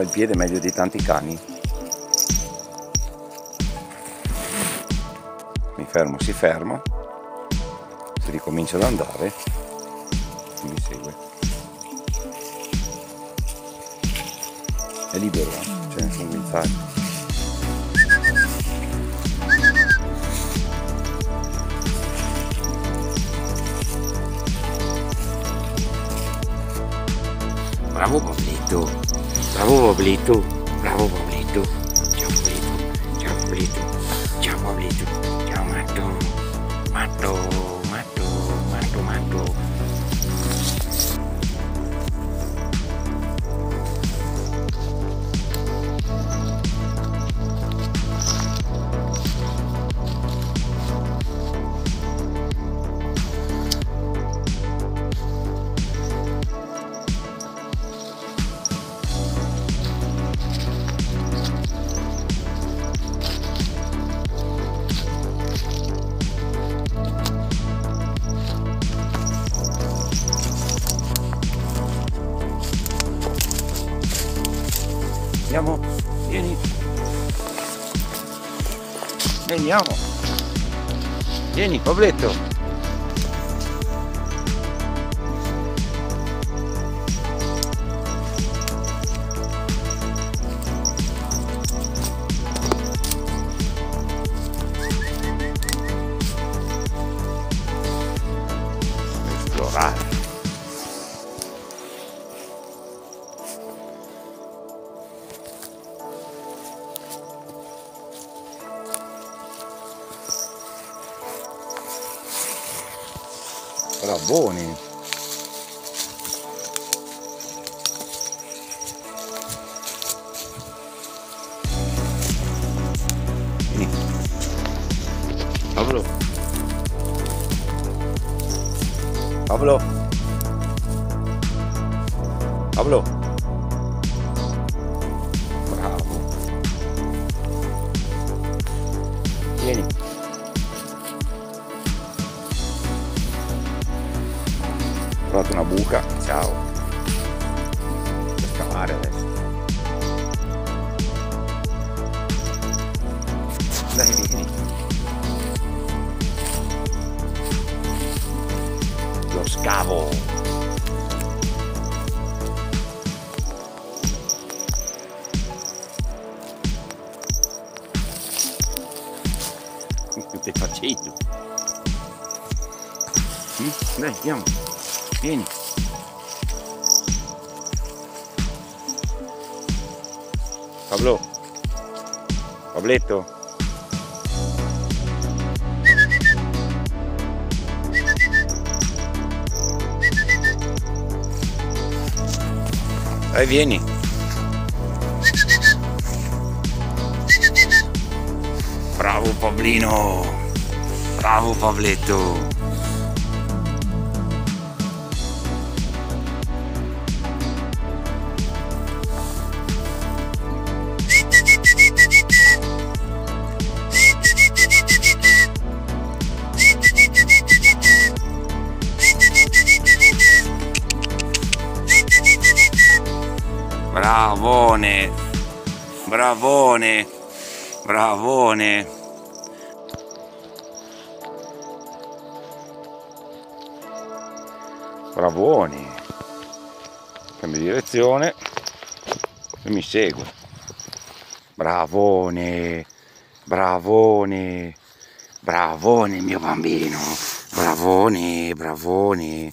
fa il piede meglio di tanti cani. Mi fermo, si ferma, si ricomincia ad andare, mi segue. È libero, eh? ce ne. Bravo Pablito, bravo Pablito, bravo Pablito. Ciao Pablito, ciao Pablito, ciao Pablito, ciao Matto, Matto, Andiamo, vieni. Veniamo. Vieni, Pabletto. Esplorare. Vieni. Pablo. Pablo. Pablo. Bravo. Vieni. Trovato una buca, ciao. Per scavare adesso. Dai, vieni. Lo scavo. Che stai facendo? Mm? Dai, andiamo. Vieni. Pablo. Pabletto. Dai, vieni. Bravo Pablino. Bravo Pabletto. Bravone, bravone, bravone. Bravoni. Cambio direzione e mi segue. Bravone, bravone, bravone mio bambino. Bravone, bravone.